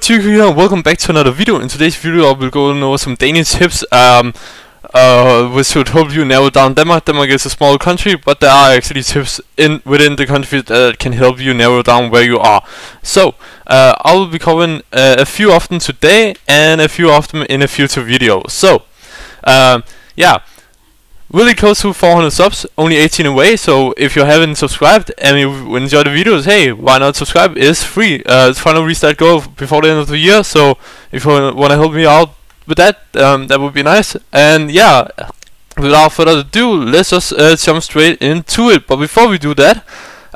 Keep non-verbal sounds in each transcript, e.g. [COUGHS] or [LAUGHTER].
Tycho here and welcome back to another video. In today's video I will go over some Danish tips um, uh, which should help you narrow down Denmark. Denmark is a small country but there are actually tips in within the country that can help you narrow down where you are. So uh, I will be covering uh, a few of them today and a few of them in a future video. So um, yeah really close to 400 subs, only 18 away. So if you haven't subscribed and you enjoy the videos, hey, why not subscribe? It's free. Uh, it's final restart goal before the end of the year. So if you want to help me out with that, um, that would be nice. And yeah, without further ado, let's just uh, jump straight into it. But before we do that,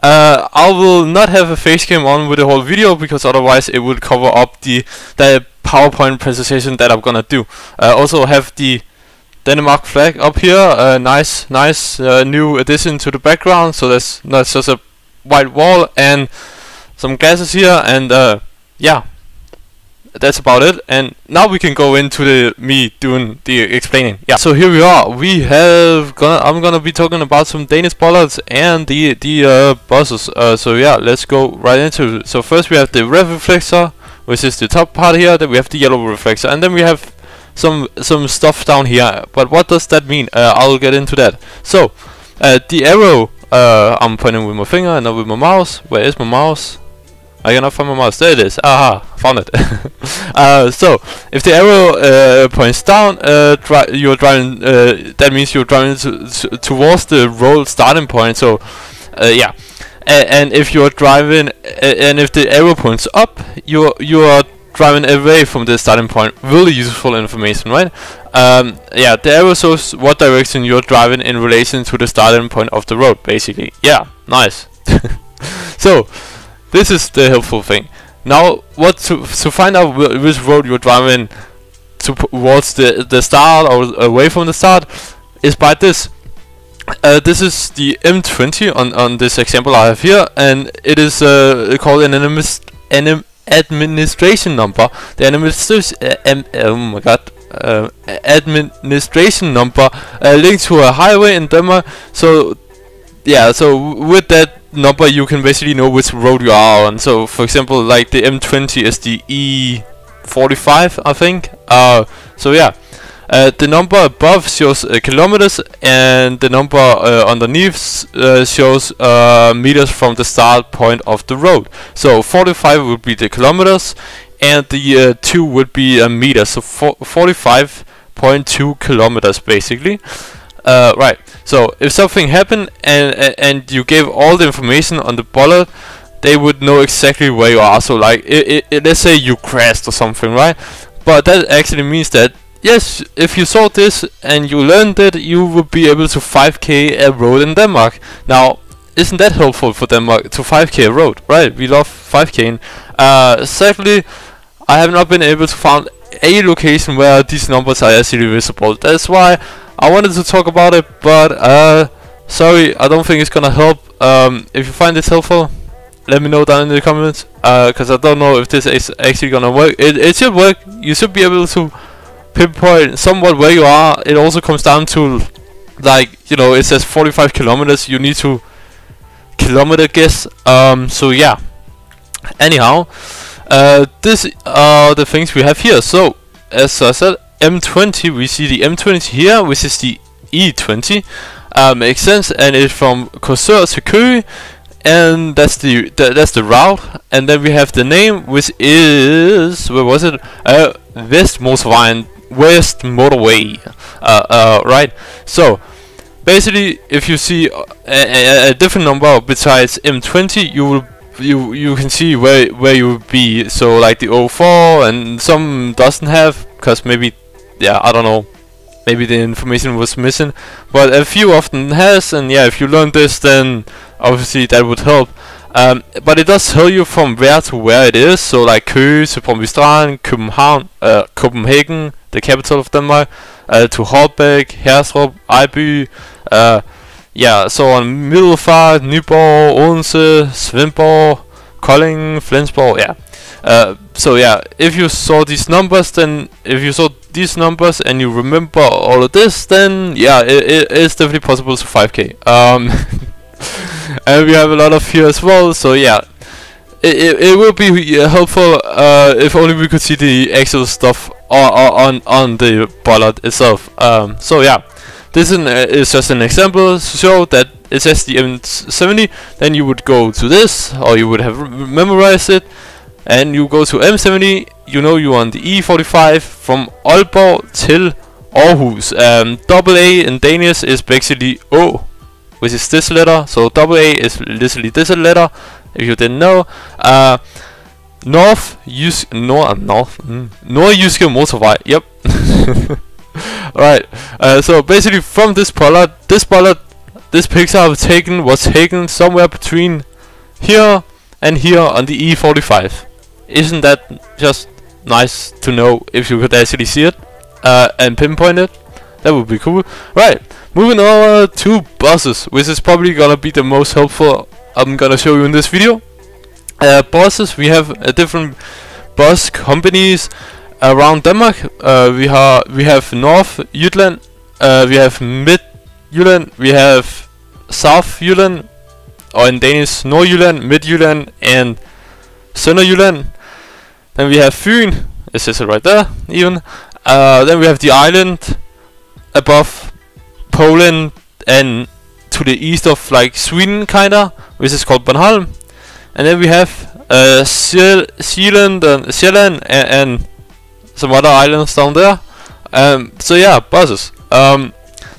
uh, I will not have a face cam on with the whole video because otherwise it would cover up the the PowerPoint presentation that I'm gonna do. Uh, also have the Denmark flag up here. A nice, nice uh, new addition to the background. So there's not just a white wall and some glasses here, and uh, yeah, that's about it. And now we can go into the me doing the explaining. Yeah. So here we are. We have gonna. I'm gonna be talking about some Danish bollards and the the uh, buses. Uh, so yeah, let's go right into. It. So first we have the reflexor, which is the top part here. Then we have the yellow reflexor, and then we have some some stuff down here. But what does that mean? Uh, I'll get into that. So uh, the arrow uh, I'm pointing with my finger and not with my mouse. Where is my mouse? I cannot find my mouse. There it is. Aha, found it. [LAUGHS] uh, so, if the arrow uh, points down, uh, dri you're driving. Uh, that means you're driving towards the road starting point. So, uh, yeah. A and if you're driving, and if the arrow points up, you're you are driving away from the starting point. Really useful information, right? Um, yeah, the arrow shows what direction you're driving in relation to the starting point of the road, basically. Yeah, nice. [LAUGHS] so, this is the helpful thing. Now, what to to find out wh which road you're driving towards the the start or away from the start is by this. Uh, this is the M20 on on this example I have here, and it is uh, called an enem administration number. The administration, uh, um, oh my god, uh, administration number uh, linked to a highway in Denmark. So yeah, so with that number you can basically know which road you are on. So for example, like the M20 is the E45, I think. Uh, so yeah. Uh, the number above shows uh, kilometers and the number uh, underneath uh, shows uh, meters from the start point of the road. So 45 would be the kilometers and the uh, 2 would be a meter. So 45.2 kilometers basically. right. So if something happened and and you gave all the information on the bollard, they would know exactly where you are. So like, it, it, let's say you crashed or something, right? But that actually means that yes, if you saw this and you learned it, you would be able to 5k a road in Denmark. Now, isn't that helpful for Denmark to 5k a road, right? We love 5k. Uh, secondly, I have not been able to find a location where these numbers are actually visible. That's why I wanted to talk about it, but uh, sorry, I don't think it's gonna help. Um, if you find this helpful, let me know down in the comments, because uh, I don't know if this is actually gonna work. It, it should work. You should be able to pinpoint somewhat where you are. It also comes down to like you know it says 45 kilometers. You need to kilometer guess. Um. So yeah. Anyhow, uh, this are the things we have here. So as I said, M20. We see the M20 here, which is the E20. Uh, makes sense, and it's from Korsør to Køge, and that's the, the that's the route. And then we have the name, which is where was it? Uh, West Motorvejen West Motorway, uh, uh, right? So, basically, if you see a, a, a, different number besides M20, you will you you can see where where you would be. So, like the 04, and some doesn't have, because maybe, yeah, I don't know, maybe the information was missing. But a few often has, and yeah, if you learn this, then obviously that would help. Um, but it does tell you from where to where it is. So like Køge Brøndby Strand, København, uh, Copenhagen, the capital of Denmark, uh, to Holbæk, Herstrup, Ejby, uh, yeah, so on Middelfart, Nyborg, Odense, Svendborg, Kolding, Flensborg, yeah. Uh, so yeah, if you saw these numbers, then if you saw these numbers and you remember all of this, then yeah, it, it is definitely possible to 5k. Um, [LAUGHS] and we have a lot of here as well, so yeah. it, it, it would be uh, helpful uh, if only we could see the actual stuff on on on the bollard itself. Um, so yeah, this is, an, uh, is just an example to show that it says the M70. Then you would go to this, or you would have memorized it, and you go to M70. You know you're on the E45 from Aalborg till Aarhus. Um, double A in Danish is basically O, which is this letter. So double A is literally this letter. If you didn't know, uh, North Jysk North North mm, Nordjyske Motorvej. Yep. [LAUGHS] Alright. Uh, so basically, from this bollard, this bollard, this picture I've taken was taken somewhere between here and here on the E45. Isn't that just nice to know if you could actually see it uh, and pinpoint it? That would be cool. Right, moving on to buses, which is probably gonna be the most helpful I'm gonna show you in this video. Uh, buses, we have uh, different bus companies around Denmark. Uh, we have we have North Jutland, uh, we have Mid Jutland, we have South Jutland, or in Danish Nordjylland, Midtjylland, and Sønderjylland. Then we have Fyn, it says it right there, even. Uh, then we have the island above Poland and to the east of like Sweden, kinda, which is called Bornholm. And then we have uh, Zealand and Zealand and, and some other islands down there. Um, so yeah, buses. Um,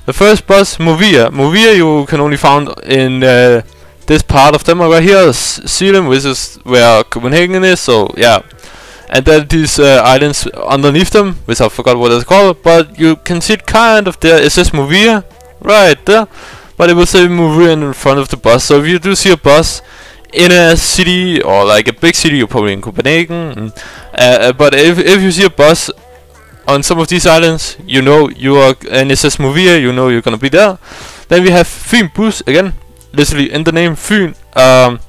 the first bus, Movia. Movia you can only find in uh, this part of Denmark right here, Zealand, which is where Copenhagen is. So yeah, and then these uh, islands underneath them, which I forgot what it's called, but you can see it kind of there. It says Movia right there, but it will say Movia in front of the bus. So if you do see a bus in a city or like a big city, you're probably in Copenhagen. Mm, uh, but if if you see a bus on some of these islands, you know you are, and it says Movia, you know you're gonna be there. Then we have Fyn Bus again, literally in the name Fyn. Um,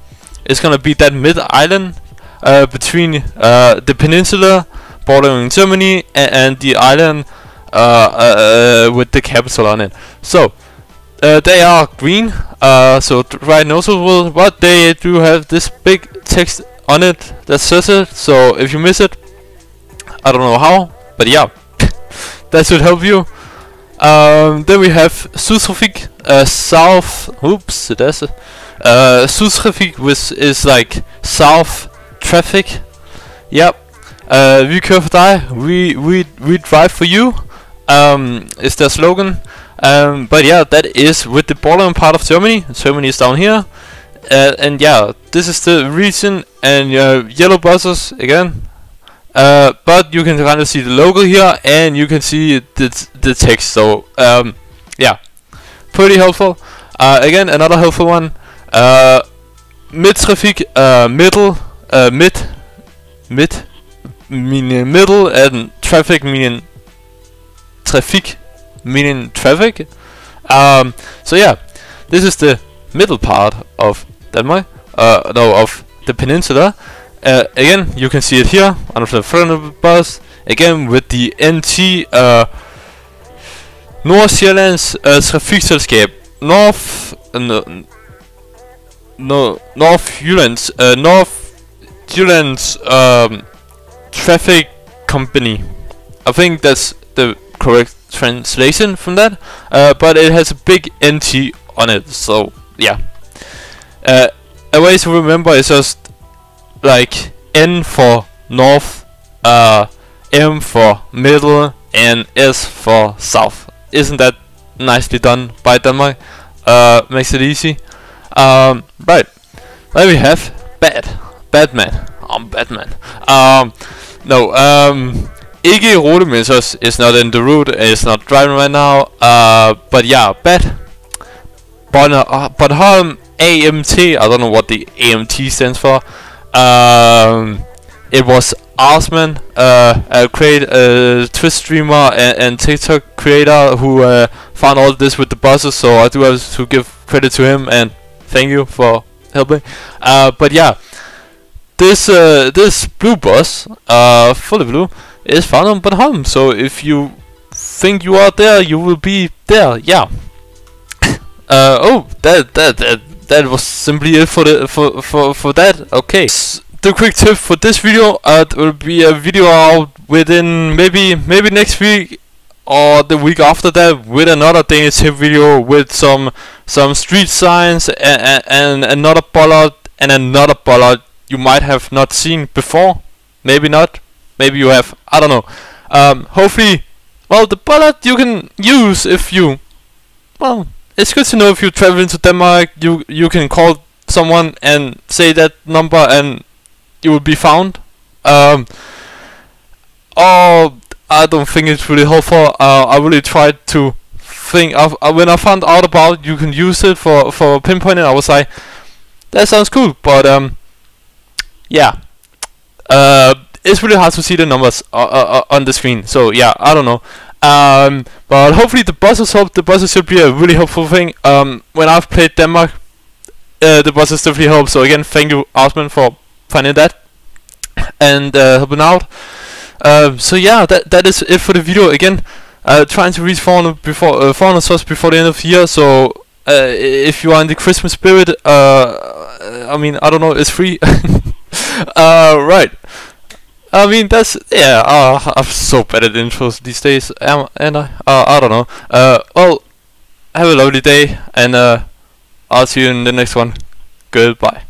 it's gonna be that mid island uh, between uh, the peninsula bordering Germany and, and the island uh, uh, with the capital on it. So uh, they are green, uh, so right noticeable, but they do have this big text on it that says it. So if you miss it, I don't know how, but yeah, [LAUGHS] that should help you. Um, then we have Sydtrafik, uh, South. Oops, that's it. Uh, Sydtrafik, which is like South traffic. Yep. Uh, we for dig. We we we drive for you. Um, is their slogan. Um, but yeah, that is with the bottom part of Germany. Germany is down here. Uh, and yeah, this is the region and uh, yellow buses again. Uh, but you can kind of see the logo here and you can see the, the text. So um, yeah, pretty helpful. Uh, again, another helpful one. Uh, Midttrafik, uh, middle, uh, mid, mid, meaning middle, and traffic meaning traffic meaning traffic. Um, so yeah, this is the middle part of Denmark, uh, no, of the peninsula. Uh, again, you can see it here on the front of the bus. Again, with the NT uh, Nordsjællands uh, Trafikselskab North uh, no, no North Jyllands uh, North Jyllands um, Traffic Company. I think that's the correct translation from that, uh, but it has a big NT on it, so yeah. Uh, a way to remember is just like N for north, uh, M for middle, and S for south. Isn't that nicely done by Denmark? Uh, makes it easy. Um, right, then we have bad, Batman. I'm Batman. Um, no, um, Iggy Rodementors is not in the route, is not driving right now. Uh, but yeah, bet. But uh, Bornholm AMT, I don't know what the AMT stands for. Um, it was Arsman, uh, a create a Twitch streamer and, and TikTok creator who uh, found all this with the buses. So I do have to give credit to him and thank you for helping. Uh, but yeah, this uh, this blue bus, uh, fully blue is found on Bornholm. So if you think you are there, you will be there. Yeah. [COUGHS] uh, oh, that that that that was simply it for the for for for that. Okay. S- the quick tip for this video uh, it will be a video out within maybe maybe next week or the week after that with another Danish tip video with some some street signs and, and, and another bollard and another bollard you might have not seen before maybe not maybe you have I don't know um, hopefully well the bollard you can use if you well it's good to know if you travel into Denmark you you can call someone and say that number and you will be found. Um, oh, I don't think it's really helpful. Uh, I really tried to think of uh, when I found out about you can use it for for pinpointing. I was like, that sounds cool, but um, yeah, uh, it's really hard to see the numbers uh, uh, uh on the screen. So yeah, I don't know. Um, but hopefully the buzzers help. The buzzers should be a really helpful thing. Um, when I've played Denmark, uh, the buzzers definitely help. So again, thank you, Osman, for finding that and uh, helping out. Uh, so yeah, that that is it for the video. Again, trying to reach 400 before uh, 400 subs before the end of the year. So if you are in the Christmas spirit, I mean, I don't know, it's free. [LAUGHS] right. I mean, that's yeah. Uh, I'm so bad at intros these days, am and I? Uh, I don't know. Uh, well, have a lovely day, and uh, I'll see you in the next one. Goodbye.